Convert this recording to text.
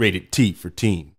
Rated T for teen.